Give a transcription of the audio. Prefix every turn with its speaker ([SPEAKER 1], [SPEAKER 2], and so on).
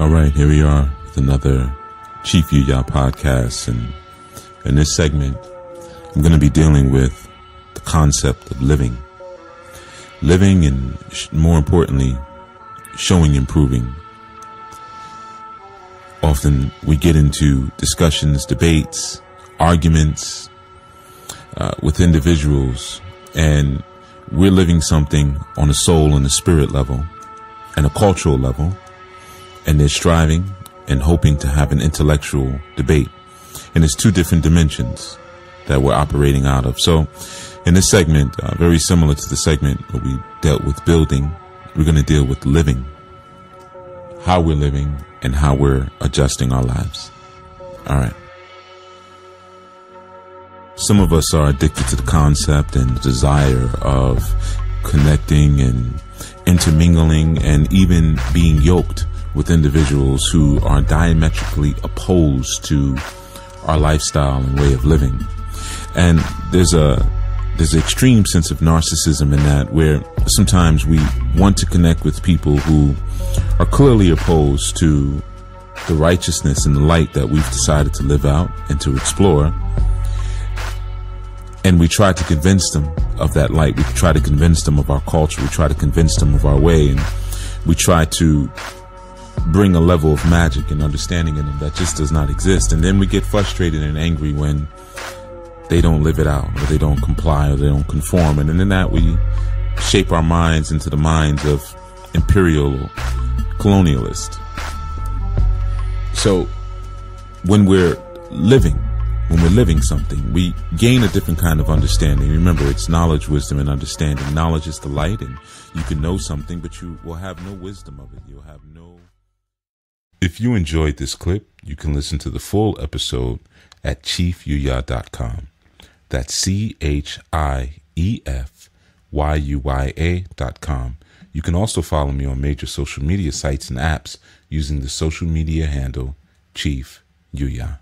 [SPEAKER 1] All right, here we are with another Chief Yuya podcast. And in this segment, I'm going to be dealing with the concept of living. Living and more importantly, showing improving. Often we get into discussions, debates, arguments uh, with individuals, and we're living something on a soul and a spirit level and a cultural level and they're striving and hoping to have an intellectual debate. And it's two different dimensions that we're operating out of. So in this segment, uh, very similar to the segment where we dealt with building, we're going to deal with living, how we're living and how we're adjusting our lives. All right. Some of us are addicted to the concept and the desire of connecting and intermingling and even being yoked with individuals who are diametrically opposed to our lifestyle and way of living. And there's a there's an extreme sense of narcissism in that where sometimes we want to connect with people who are clearly opposed to the righteousness and the light that we've decided to live out and to explore. And we try to convince them of that light. We try to convince them of our culture. We try to convince them of our way. And we try to bring a level of magic and understanding in them that just does not exist. And then we get frustrated and angry when they don't live it out or they don't comply or they don't conform. And in that we shape our minds into the minds of imperial colonialists. So when we're living, when we're living something, we gain a different kind of understanding. Remember, it's knowledge, wisdom, and understanding. Knowledge is the light, and you can know something, but you will have no wisdom of it. You'll have no if you enjoyed this clip, you can listen to the full episode at chiefyuya.com. That's C H I E F Y U Y A.com. You can also follow me on major social media sites and apps using the social media handle Chief Yuya.